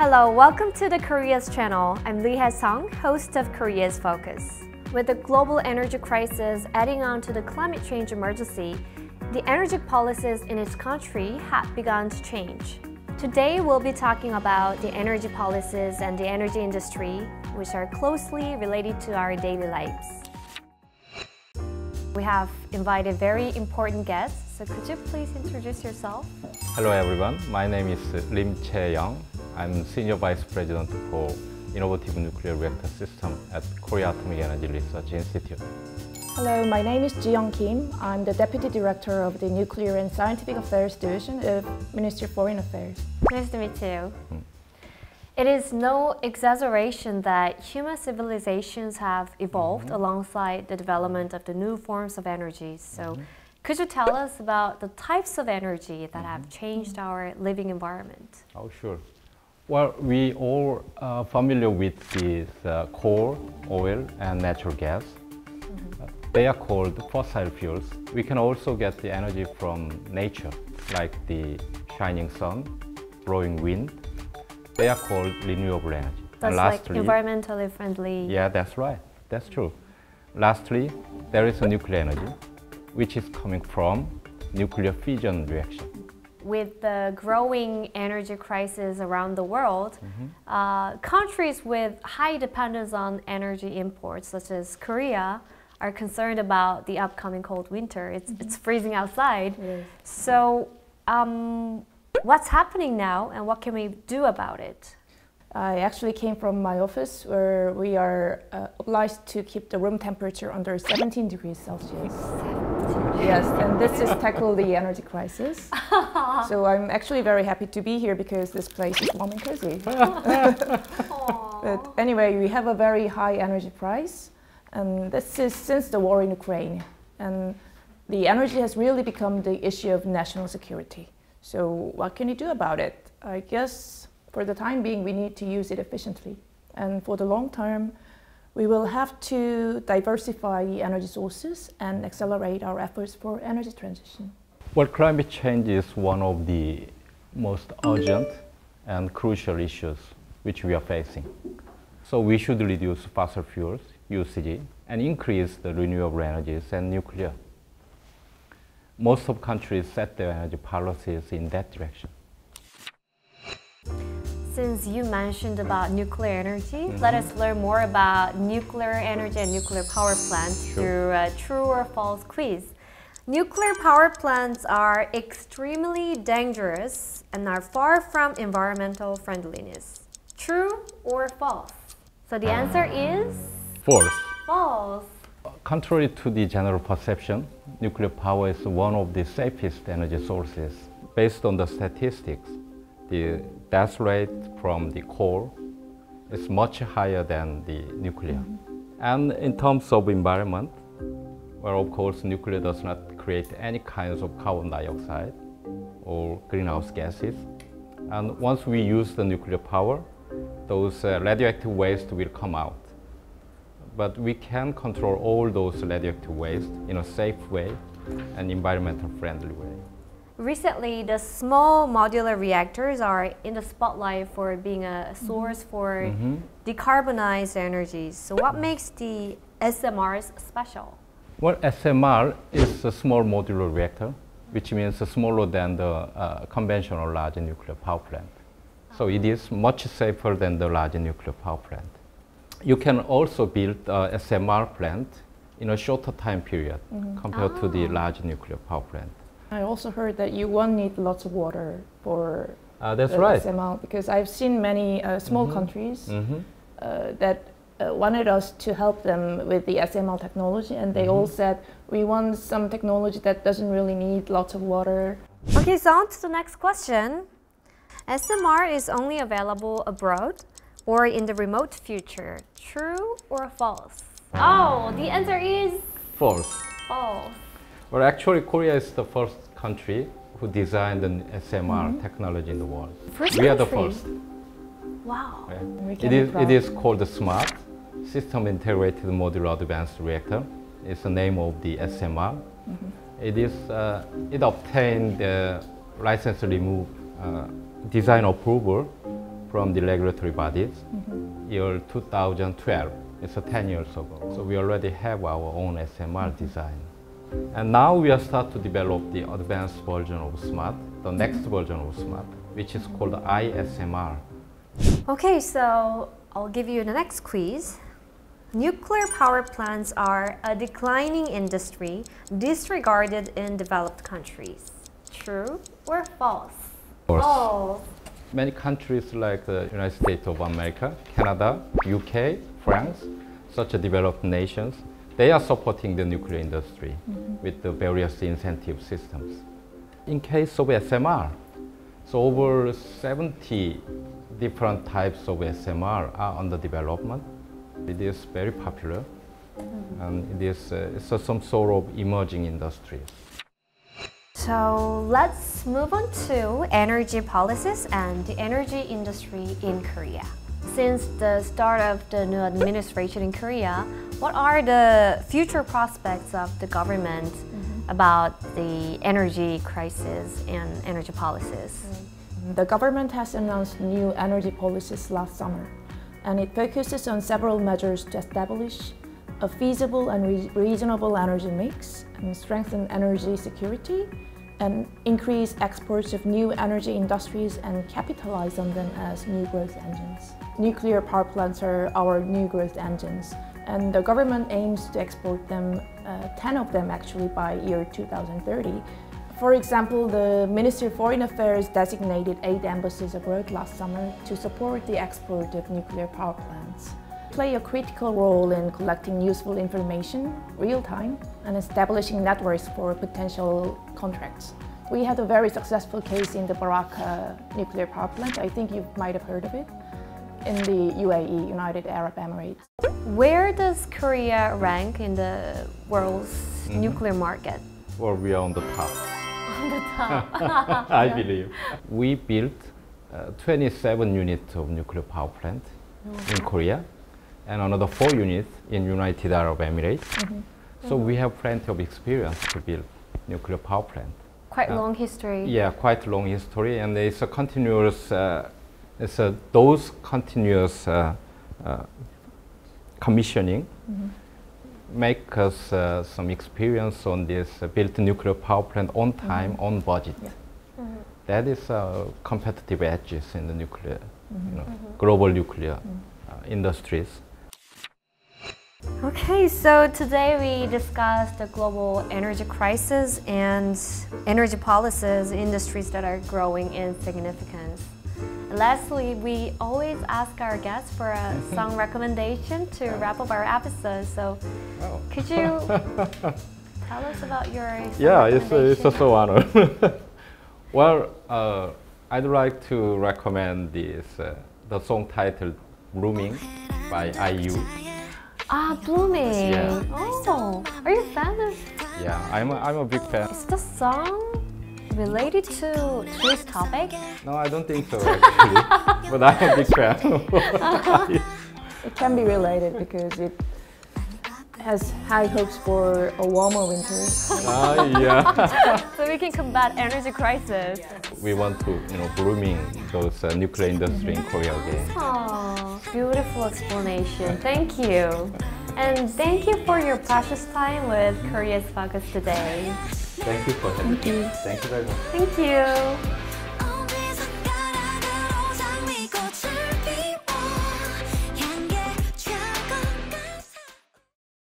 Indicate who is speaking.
Speaker 1: Hello, welcome to the KOREAZ channel. I'm Lee Hye-sung, host of KOREAZ Focus. With the global energy crisis adding on to the climate change emergency, the energy policies in each country have begun to change. Today, we'll be talking about the energy policies and the energy industry, which are closely related to our daily lives. We have invited very important guests, so could you please introduce yourself?
Speaker 2: Hello everyone, my name is uh, Lim Chae-young. I'm Senior Vice President for Innovative Nuclear Reactor System at Korea Atomic Energy Research Institute.
Speaker 3: Hello, my name is Ji-young Kim. I'm the Deputy Director of the Nuclear and Scientific Affairs Division of Ministry of Foreign Affairs.
Speaker 1: Nice to meet you. Hmm. It is no exaggeration that human civilizations have evolved mm-hmm. alongside the development of the new forms of energy. So, mm-hmm. Could you tell us about the types of energy that have changed our living environment?
Speaker 2: Oh, sure. Well, we all are familiar with these uh, coal, oil, and natural gas. Uh, They are called fossil fuels. We can also get the energy from nature, like the shining sun, blowing wind. They are called renewable energy.
Speaker 1: That's like environmentally friendly.
Speaker 2: Yeah, that's right. That's true. Lastly, there is a nuclear energy, which is coming from nuclear fission reaction.
Speaker 1: With the growing energy crisis around the world, uh, countries with high dependence on energy imports, such as Korea, are concerned about the upcoming cold winter. It's, it's freezing outside.
Speaker 3: Yes.
Speaker 1: So, um, what's happening now and what can we do about it?
Speaker 3: I actually came from my office where we are uh, obliged to keep the room temperature under 17 degrees Celsius. Yes, and this is tackle the energy crisis. so I'm actually very happy to be here because this place is warm and cozy. But anyway, we have a very high energy price, and this is since the war in Ukraine. And the energy has really become the issue of national security. So, what can you do about it? I guess for the time being, we need to use it efficiently. And for the long term, we will have to diversify energy sources and accelerate our efforts for energy transition.
Speaker 2: Well, climate change is one of the most urgent and crucial issues which we are facing. So we should reduce fossil fuels usage and increase the renewable energies and nuclear. Most of countries set their energy policies in that direction.
Speaker 1: Since you mentioned about mm-hmm. nuclear energy, mm-hmm. let us learn more about nuclear energy and nuclear power plants
Speaker 2: Sure.
Speaker 1: through a true or false quiz. Nuclear power plants are extremely dangerous and are far from environmental friendliness. True or false? So the answer is
Speaker 2: Fourth,
Speaker 1: false.
Speaker 2: Contrary to the general perception, nuclear power is one of the safest energy sources. Based on the statistics, the death rate from the coal is much higher than the nuclear. And in terms of environment, well, of course, nuclear does not create any kinds of carbon dioxide or greenhouse gases. And once we use the nuclear power, those uh, radioactive waste will come out but we can control all those radioactive waste in a safe way and environmental friendly way.
Speaker 1: Recently, the small modular reactors are in the spotlight for being a mm-hmm. source for mm-hmm. decarbonized energies. So, what makes the SMRs special?
Speaker 2: Well, SMR is a small modular reactor, which means smaller than the uh, conventional large nuclear power plant. So it is much safer than the large nuclear power plant. You can also build a SMR plant in a shorter time period mm-hmm. compared to the ah. large nuclear power plant.
Speaker 3: I also heard that you won't need lots of water for
Speaker 2: Uh, that's
Speaker 3: the
Speaker 2: right.
Speaker 3: SMR because I've seen many uh, small countries
Speaker 2: Mhm.
Speaker 3: uh, that uh, wanted us to help them with the SMR technology, and they all said we want some technology that doesn't really need lots of water.
Speaker 1: Okay, so on to the next question. SMR is only available abroad or in the remote future. True or false? Oh, the answer is
Speaker 2: False.
Speaker 1: false.
Speaker 2: Well, actually, Korea is the first country who designed an SMR technology in the world.
Speaker 1: First
Speaker 2: we are the
Speaker 1: country?
Speaker 2: first.
Speaker 1: Wow.
Speaker 2: yeah. It is, it is called the SMART, System Integrated Modular Advanced Reactor. It's the name of the SMR. It is uh, it obtained the license remove uh, design approval from the regulatory bodies. Year 2012, it's a 10 years ago. So we already have our own SMR design. And now we are start to develop the advanced version of SMART, the next version of SMART, which is called i-SMR.
Speaker 1: Okay, so I'll give you the next quiz. Nuclear power plants are a declining industry disregarded in developed countries. True or false?
Speaker 2: False.
Speaker 1: False.
Speaker 2: Many countries like the United States of America, Canada, UK, France, such developed nations, they are supporting the nuclear industry with the various incentive systems. In case of SMR, so over 70 different types of SMR are under development. It is very popular and it is uh, some sort of emerging industry.
Speaker 1: So let's move on to energy policies and the energy industry in Korea. Since the start of the new administration in Korea, what are the future prospects of the government mm-hmm. about the energy crisis and energy policies? Mm-hmm.
Speaker 3: The government has announced new energy policies last summer, and it focuses on several measures to establish a feasible and re- reasonable energy mix, and strengthen energy security, and increase exports of new energy industries and capitalize on them as new growth engines. Nuclear power plants are our new growth engines, and the government aims to export them, uh, 10 of them actually by year 2030. For example, the Ministry of Foreign Affairs designated eight embassies abroad last summer to support the export of nuclear power plants. Play a critical role in collecting useful information real time and establishing networks for potential contracts. We had a very successful case in the Barakah nuclear power plant. I think you might have heard of it in the UAE, United Arab Emirates.
Speaker 1: Where does Korea rank in the world's nuclear market?
Speaker 2: Well, we are on the top.
Speaker 1: On the top.
Speaker 2: I believe. We built uh, 27 units of nuclear power plant in Korea and another four units in United Arab Emirates. So we have plenty of experience to build nuclear power plant.
Speaker 1: Quite
Speaker 2: Yeah.
Speaker 1: long history.
Speaker 2: Yeah, quite long history, and it's a continuous. Uh, it's a those continuous uh, uh, commissioning make us uh, some experience on this uh, built nuclear power plant on time, on budget.
Speaker 3: Yeah.
Speaker 2: That is uh, competitive edges in the nuclear, you know, global nuclear uh, industries.
Speaker 1: Okay, so today we discussed the global energy crisis and energy policies, industries that are growing in significance. Lastly, we always ask our guests for a song recommendation to wrap up our episode. So,
Speaker 2: Oh.
Speaker 1: could you tell us about your song
Speaker 2: Yeah, it's a, it's a so honor. well, uh, I'd like to recommend this uh, the song titled "Blueming" by IU.
Speaker 1: Ah, Blueming.
Speaker 2: Yeah.
Speaker 1: Oh, are you a fan of?
Speaker 2: Yeah, I'm a, I'm a big fan.
Speaker 1: Is the song related to this topic?
Speaker 2: No, I don't think so actually, but I'm a big fan.
Speaker 3: It can be related because it has high hopes for a warmer winter.
Speaker 2: Ah, yeah.
Speaker 1: So we can combat energy crisis.
Speaker 2: we want to, you know, blooming those uh, nuclear industry in Korea again.
Speaker 1: Oh, beautiful explanation. Thank you. And thank you for your precious time with KOREAZ Focus today.
Speaker 2: Thank you for having me. Thank you very much.
Speaker 1: Thank you.